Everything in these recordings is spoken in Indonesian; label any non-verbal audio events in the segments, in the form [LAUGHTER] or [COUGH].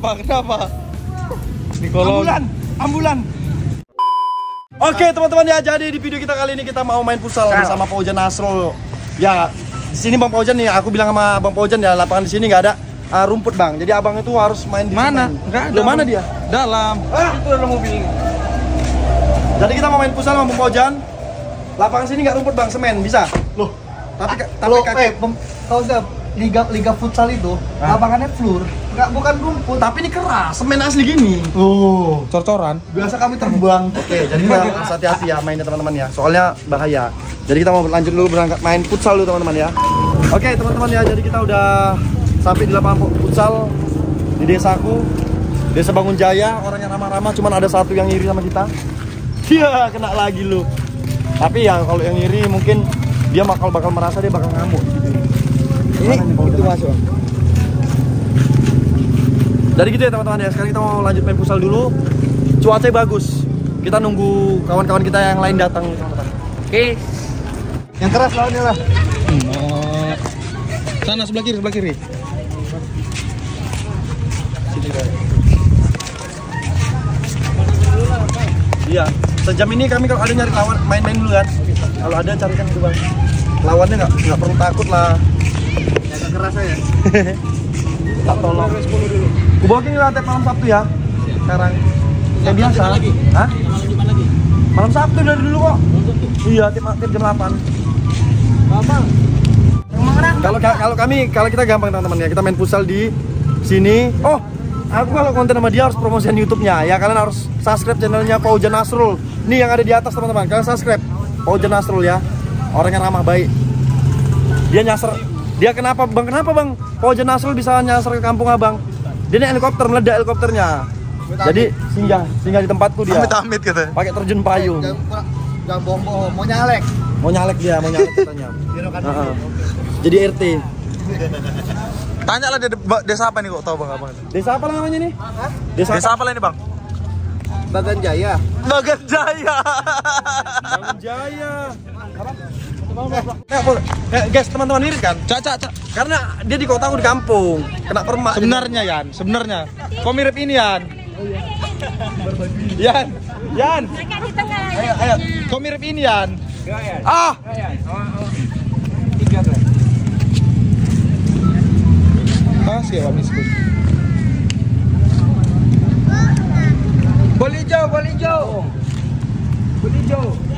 Kenapa? Kenapa? Di kolong. Ambulan, ambulan. Oke teman-teman ya, jadi di video kita kali ini kita mau main futsal bersama Paujan Nasrul. Ya, di sini Bang Paujan nih, aku bilang sama Bang Paujan ya lapangan di sini nggak ada uh, rumput Bang. Jadi abang itu harus main di Mana? Enggak ada. Loh, mana dia? Dalam. Ah, itu ada mobil. Jadi kita mau main futsal sama Bang Paujan. Lapangan sini nggak rumput Bang, semen bisa. Loh, tapi tapi Lo, kaki. eh, liga liga futsal itu Hah? lapangannya floor, nggak bukan rumput. Tapi ini keras, semen asli gini. Oh, Cor-coran. biasa kami terbang. [LAUGHS] Oke, jadi kita harus hati-hati ya mainnya teman-teman ya. Soalnya bahaya. Jadi kita mau lanjut dulu berangkat main futsal dulu teman-teman ya. Oke, teman-teman ya. Jadi kita udah sampai di lapangan futsal di desaku. Desa Bangun Jaya, orangnya ramah-ramah, cuman ada satu yang iri sama kita. Iya, kena lagi lu. Tapi ya kalau yang iri mungkin dia bakal bakal merasa dia bakal ngamuk gitu. Ini nih, Bang? itu masuk. Jadi gitu ya teman-teman ya. Sekarang kita mau lanjut main futsal dulu. Cuacanya bagus. Kita nunggu kawan-kawan kita yang lain datang teman-teman. Oke. Yang keras lawannya lah. Oh. Sana sebelah kiri, sebelah kiri. Iya. Sejam ini kami kalau ada nyari lawan main-main dulu kan. Kalau ada carikan itu bang. Lawannya nggak nggak perlu takut lah. Yang keras ya. Tak tolong. Kubokin lantai malam Sabtu ya. Sekarang. Kayak biasa. Hah? Malam Sabtu dari dulu kok. Iya, tiap, tiap jam 8. Bambang. Kalau kalau kami kalau kita gampang teman-teman ya. Kita main futsal di sini. Oh, aku kalau konten sama dia harus promosikan YouTube-nya. Ya kalian harus subscribe channelnya Paujan Nasrul. Nih yang ada di atas teman-teman. Kalian subscribe Paujan Nasrul ya. Orangnya ramah baik. Dia nyasar. Dia kenapa bang? Kenapa bang? Paujan Nasrul bisa nyasar ke kampung abang? Dia naik helikopter meledak helikopternya. Jadi singgah singgah di tempatku dia. Amit-amit katanya. Pakai terjun payung. Jangan jangan bohong, mau nyalek. Mau nyalek dia, mau nyalek katanya. [LAUGHS] Heeh. Jadi RT. Tanya lah dia de- desa apa nih kok tahu bang abang? Desa apa namanya nih? Desa, Desa apa lah ini bang? Bagan Jaya. Bagan Jaya. Bangun Jaya. Apa? Boleh. Eh, guys, teman-teman ini kan, Cak, cak, cak. karena dia di kota aku di kampung, kena permak. Sebenarnya Yan, sebenarnya. Kau mirip ini Yan. Yan, Yan. Ayo, ayo. Kau mirip ini Yan. Ah. Ah, siapa miskus? Bola hijau, bola hijau. Bola hijau.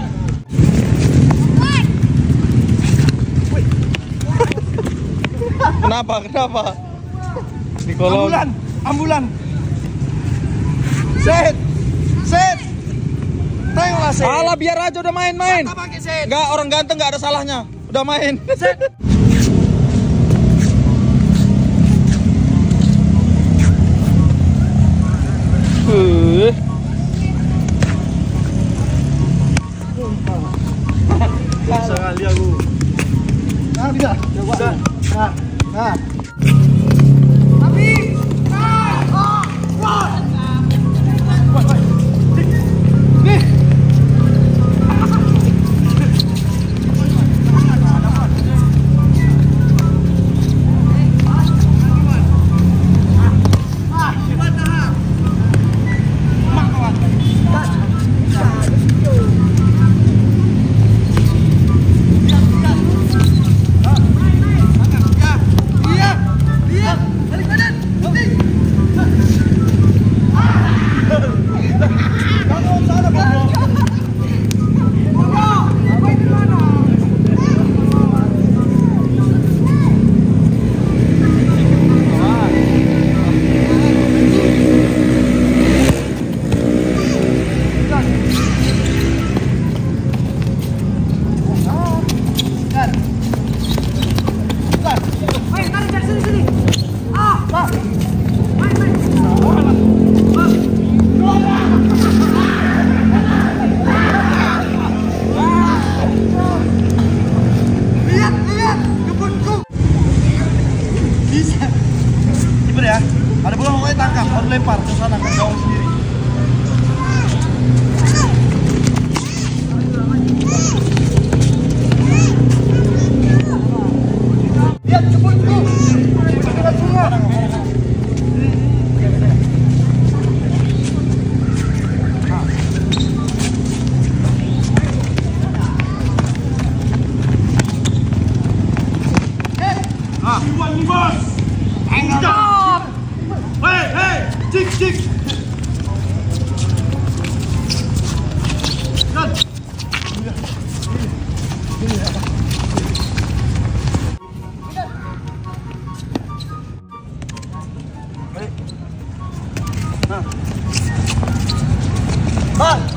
Kenapa? Kenapa? Di kolong. Ambulan, ambulan. Set. Set. Tengoklah sih. Alah biar aja udah main-main. Set. Enggak, orang ganteng enggak ada salahnya. Udah main. Uh. Ayo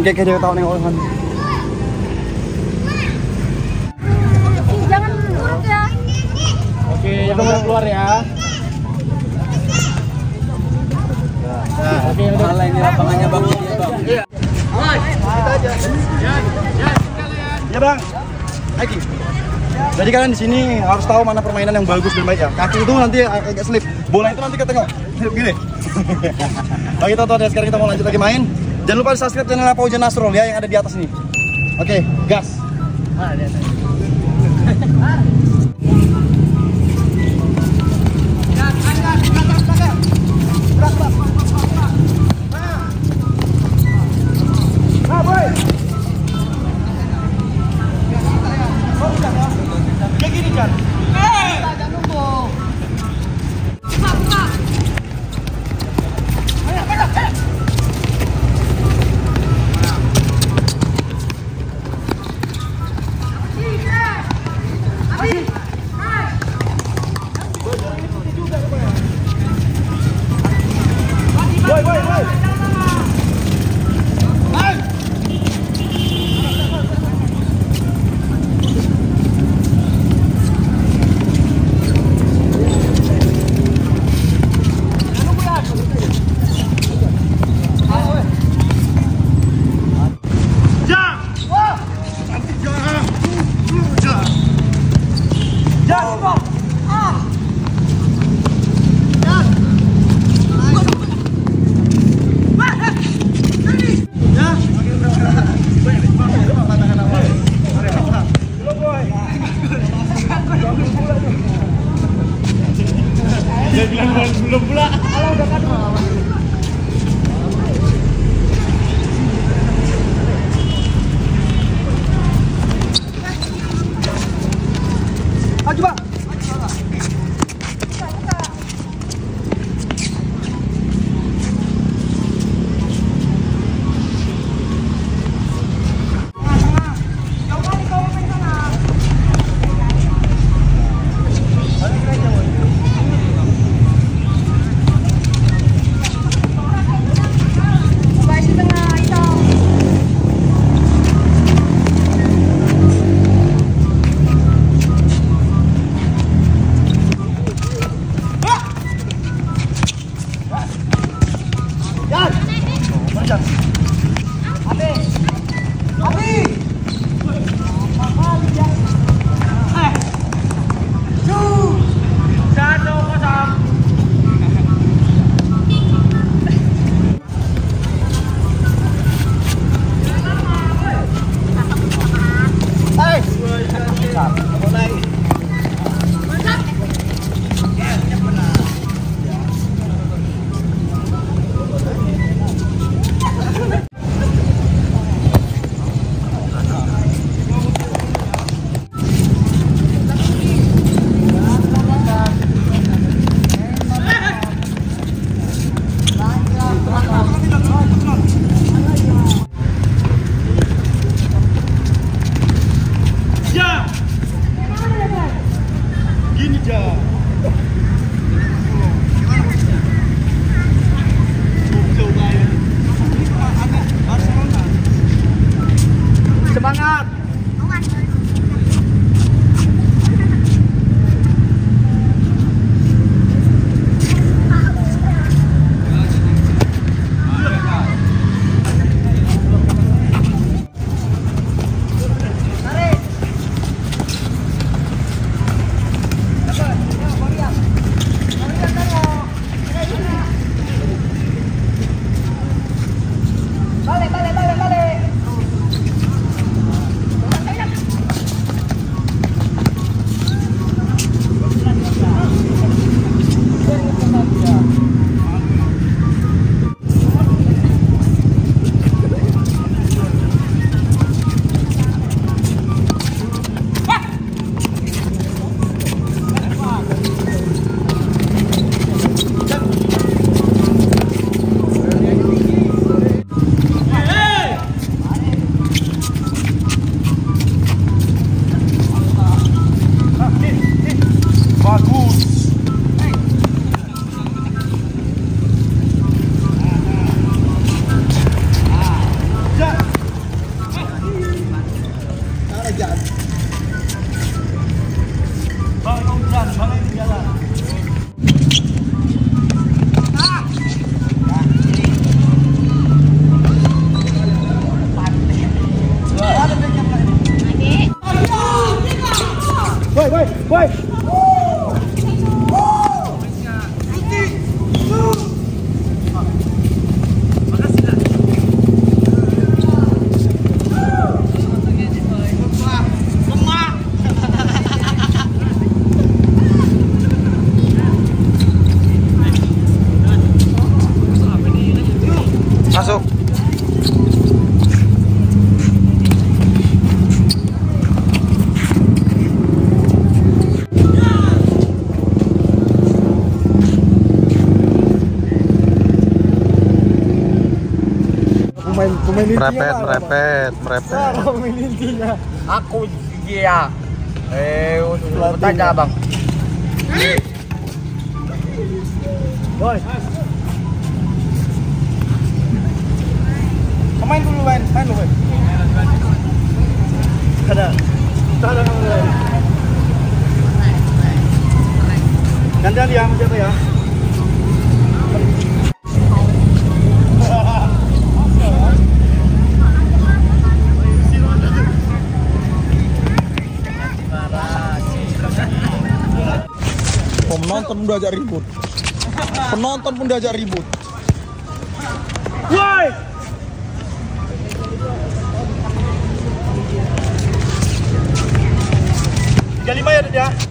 Dan kayak dia tahu nih orang. Jangan turun ya. Oke, yang udah keluar ya. Oke, udah. Malah ini lapangannya bang. Iya, bang. Ya bang. Lagi. Jadi kalian di sini harus tahu mana permainan yang bagus dan baik ya. Kaki itu nanti ag- agak slip. Bola itu nanti kita tengok. Gini. Oke, kita tahu sekarang kita mau lanjut lagi main. Jangan lupa di subscribe channel Paujan Nasrul ya yang ada di atas nih. Oke, gas. Kayak [LAUGHS] Maju, gini dah Semangat! Woi. Pemain pemain intinya. Merepet, merepet, merepet. Nah, pemain intinya. Aku dia. Eh, untuk Pelatih. bertanya bang. Woi. Pemain dulu main, main dulu. main. Ada. Ada. Gantian dia ya? Penonton udah ajak ribut. Penonton pun diajak ribut. Woi! Ya, Ded, ya.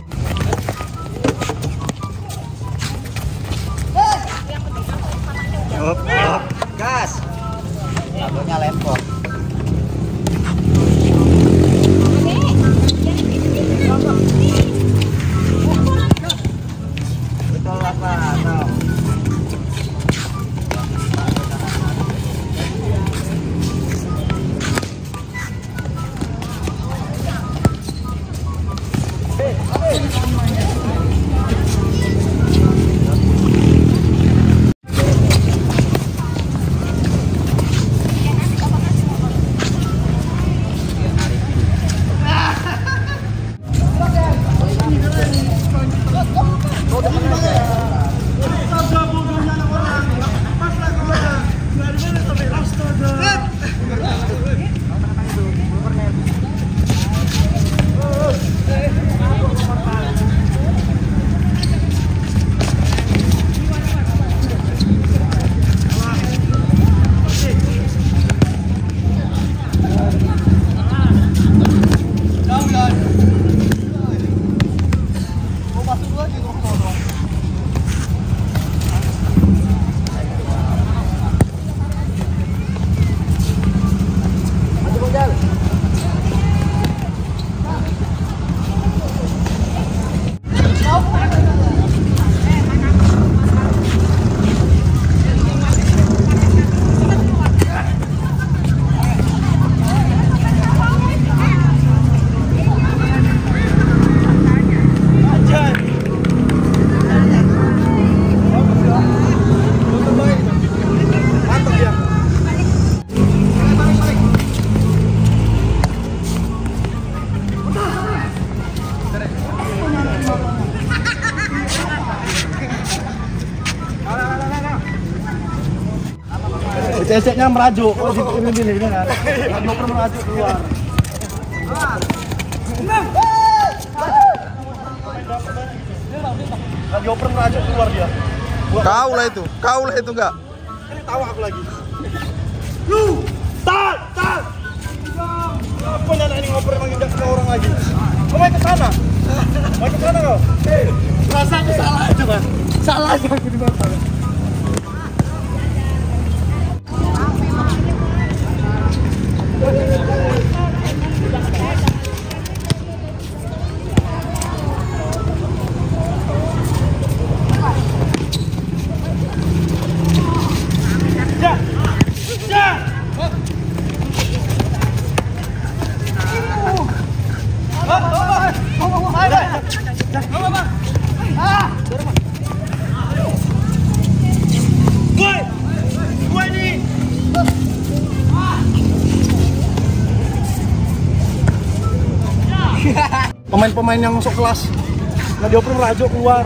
Ceceknya merajuk. Oh, di ini ini ini kan. Per merajuk keluar. Radio merajuk keluar dia. Kau lah itu, kau lah itu enggak. ini tawa aku lagi. Lu, tak, tak. Apa anak ini ngoper emang indah sama orang lagi? Kau main ke sana? Main ke sana kau? Rasa salah aja mas. Salah aja aku di mata. Pemain-pemain yang masuk kelas nggak dioper merajuk keluar.